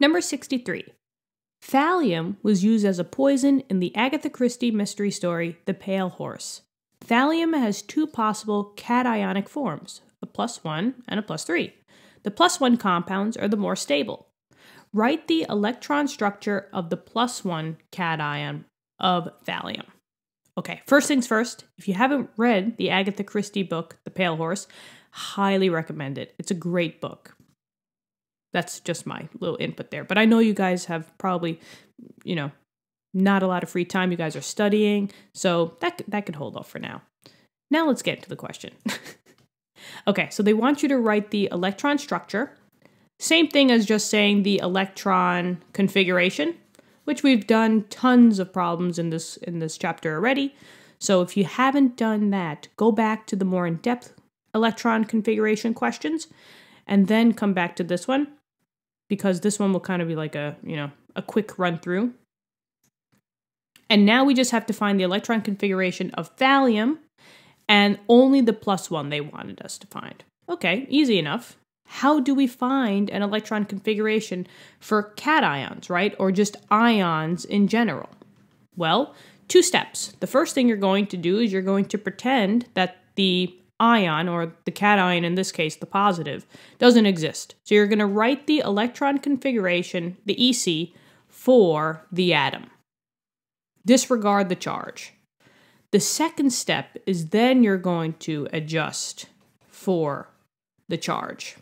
Number 63. Thallium was used as a poison in the Agatha Christie mystery story, The Pale Horse. Thallium has two possible cationic forms, a plus 1 and a plus 3. The plus 1 compounds are the more stable. Write the electron structure of the plus 1 cation of thallium. Okay, first things first, if you haven't read the Agatha Christie book, The Pale Horse, highly recommend it. It's a great book. That's just my little input there. But I know you guys have probably, you know, not a lot of free time. You guys are studying, so that that could hold off for now. Now let's get to the question. okay, so they want you to write the electron structure. Same thing as just saying the electron configuration, which we've done tons of problems in this in this chapter already. So if you haven't done that, go back to the more in-depth electron configuration questions and then come back to this one because this one will kind of be like a, you know, a quick run through. And now we just have to find the electron configuration of thallium and only the plus one they wanted us to find. Okay, easy enough. How do we find an electron configuration for cations, right? Or just ions in general? Well, two steps. The first thing you're going to do is you're going to pretend that the ion, or the cation in this case, the positive, doesn't exist. So you're going to write the electron configuration, the EC, for the atom. Disregard the charge. The second step is then you're going to adjust for the charge.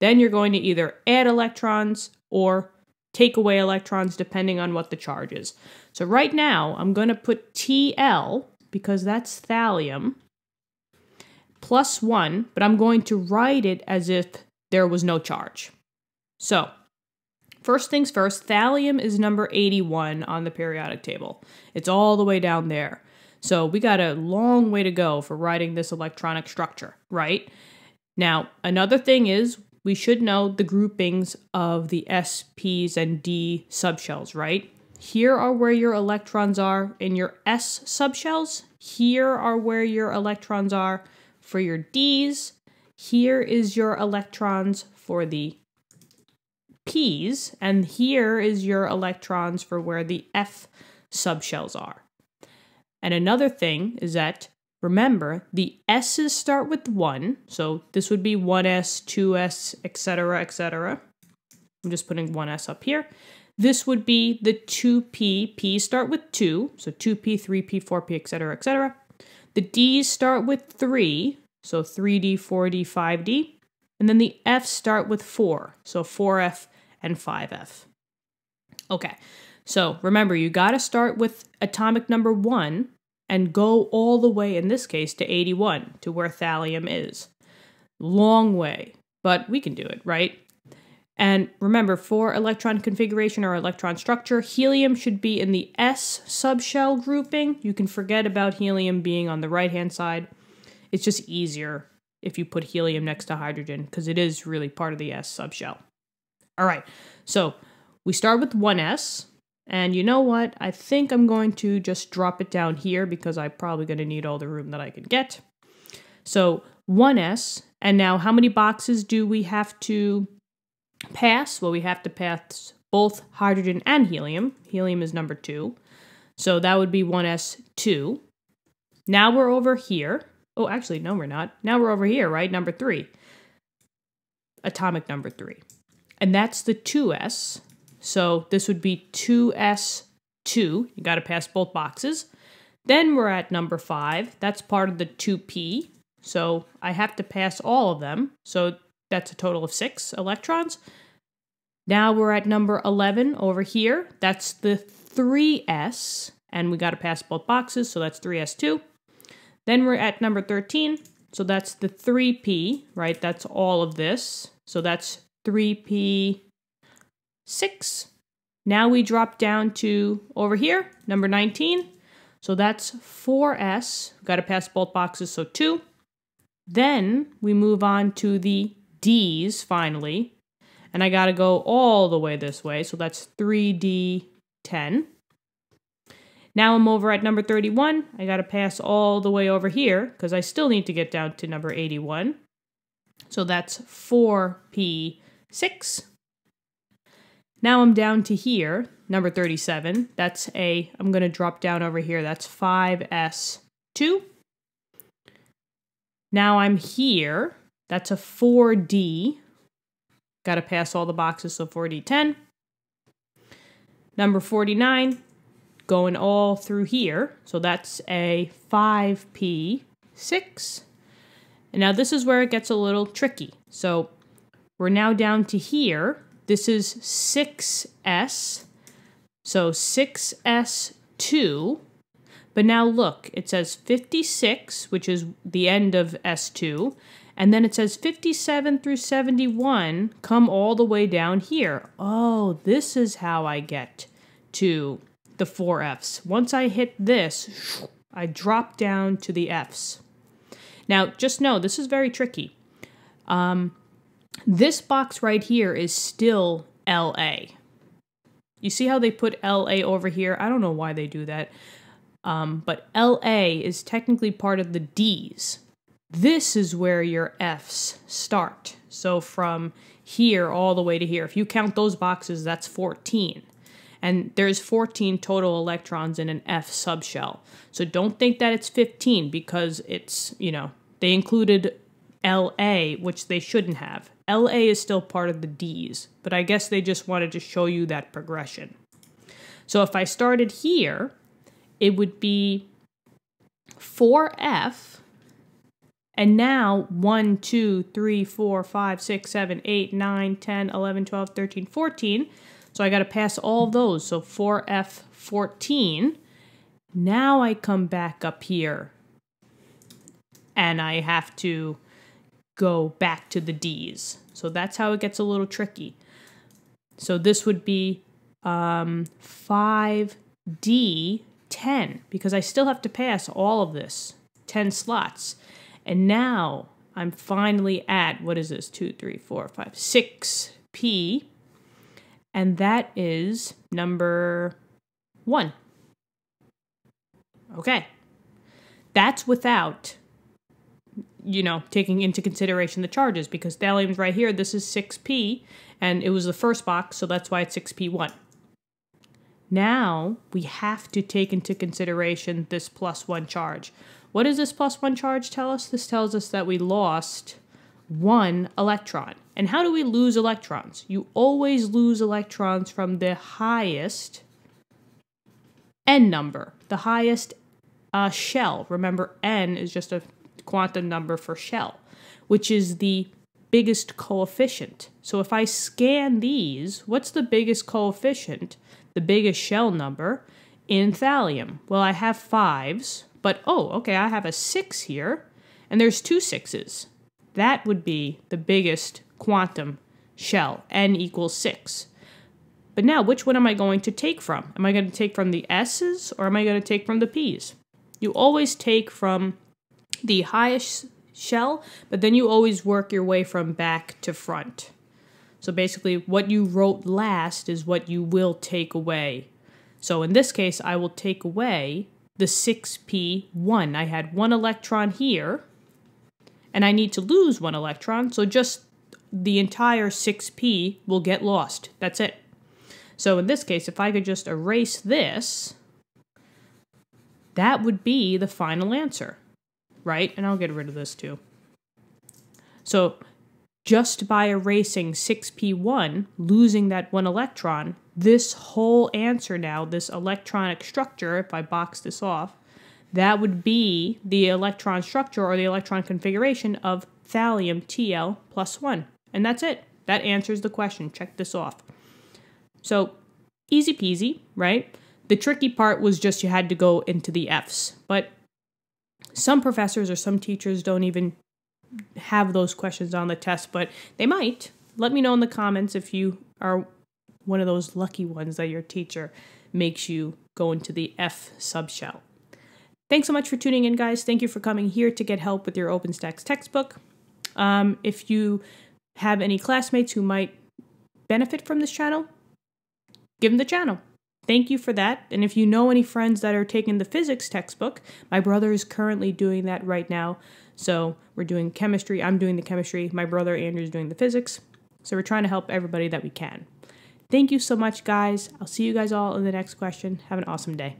Then you're going to either add electrons or take away electrons depending on what the charge is. So right now, I'm going to put TL, because that's thallium, plus 1, but I'm going to write it as if there was no charge. So, first things first, thallium is number 81 on the periodic table. It's all the way down there. So, we got a long way to go for writing this electronic structure, right? Now, another thing is we should know the groupings of the S, P's, and D subshells, right? Here are where your electrons are in your S subshells. Here are where your electrons are for your Ds. Here is your electrons for the P's, and here is your electrons for where the F subshells are. And another thing is that remember the S's start with 1, so this would be 1s, 2s, etc., etc. I'm just putting 1s up here. This would be the 2p, p start with 2, so 2p, 3p, 4p, etc., etc. The D's start with 3, so 3D, 4D, 5D. And then the F's start with 4, so 4F and 5F. Okay, so remember, you got to start with atomic number 1 and go all the way, in this case, to 81, to where thallium is. Long way, but we can do it, right? And remember, for electron configuration or electron structure, helium should be in the S subshell grouping. You can forget about helium being on the right hand side. It's just easier if you put helium next to hydrogen because it is really part of the S subshell. All right, so we start with 1s, and you know what? I think I'm going to just drop it down here because I'm probably going to need all the room that I can get. So 1s, and now how many boxes do we have to pass? Well, we have to pass both hydrogen and helium. Helium is number 2. So that would be 1s2. Now we're over here. Oh, actually, no, we're not. Now we're over here, right? Number 3. Atomic number 3. And that's the 2s. So this would be 2s2. You got to pass both boxes. Then we're at number 5. That's part of the 2p. So I have to pass all of them. So that's a total of 6 electrons. Now we're at number 11 over here. That's the 3s. And we got to pass both boxes. So that's 3s2. Then we're at number 13. So that's the 3p, right? That's all of this. So that's 3p6. Now we drop down to over here, number 19. So that's 4s. Got to pass both boxes, so 2. Then we move on to the d's finally. And I got to go all the way this way. So that's 3d10. Now I'm over at number 31. I got to pass all the way over here because I still need to get down to number 81. So that's 4p6. Now I'm down to here, number 37. That's a, I'm going to drop down over here. That's 5S2. Now I'm here. That's a 4D. Got to pass all the boxes, so 4D10. Number 49, going all through here. So that's a 5P6. And now this is where it gets a little tricky. So we're now down to here. This is 6S. So 6S2. But now look, it says 56, which is the end of S2. And then it says 57 through 71 come all the way down here. Oh, this is how I get to the four Fs. Once I hit this, I drop down to the Fs. Now, just know this is very tricky. Um, this box right here is still LA. You see how they put LA over here? I don't know why they do that. Um, but LA is technically part of the D's. This is where your F's start. So from here all the way to here. If you count those boxes, that's 14. And there's 14 total electrons in an F subshell. So don't think that it's 15 because it's, you know, they included LA, which they shouldn't have. LA is still part of the D's, but I guess they just wanted to show you that progression. So if I started here, it would be 4F, and now 1, 2, 3, 4, 5, 6, 7, 8, 9, 10, 11, 12, 13, 14. So I got to pass all those. So 4F14. Now I come back up here and I have to go back to the D's. So that's how it gets a little tricky. So this would be um, 5D 10 because I still have to pass all of this 10 slots. And now I'm finally at what is this? 2, 3, 4, 5, 6P. And that is number one. Okay. That's without you know, taking into consideration the charges because thallium's right here. This is 6p, and it was the first box, so that's why it's 6p1. Now we have to take into consideration this plus one charge. What does this plus one charge tell us? This tells us that we lost one electron. And how do we lose electrons? You always lose electrons from the highest n number, the highest uh, shell. Remember, n is just a quantum number for shell, which is the biggest coefficient. So if I scan these, what's the biggest coefficient, the biggest shell number in thallium? Well, I have fives, but oh, okay, I have a six here, and there's two sixes. That would be the biggest quantum shell, n equals six. But now, which one am I going to take from? Am I going to take from the S's or am I going to take from the P's? You always take from the highest shell, but then you always work your way from back to front. So basically, what you wrote last is what you will take away. So in this case, I will take away the 6p1. I had one electron here, and I need to lose one electron, so just the entire 6p will get lost. That's it. So in this case, if I could just erase this, that would be the final answer right? And I'll get rid of this too. So just by erasing 6p1, losing that one electron, this whole answer now, this electronic structure, if I box this off, that would be the electron structure or the electron configuration of thallium TL plus 1. And that's it. That answers the question. Check this off. So easy peasy, right? The tricky part was just you had to go into the Fs. But some professors or some teachers don't even have those questions on the test, but they might. Let me know in the comments if you are one of those lucky ones that your teacher makes you go into the F subshell. Thanks so much for tuning in, guys. Thank you for coming here to get help with your OpenStax textbook. Um, if you have any classmates who might benefit from this channel, give them the channel thank you for that. And if you know any friends that are taking the physics textbook, my brother is currently doing that right now. So we're doing chemistry. I'm doing the chemistry. My brother Andrew is doing the physics. So we're trying to help everybody that we can. Thank you so much, guys. I'll see you guys all in the next question. Have an awesome day.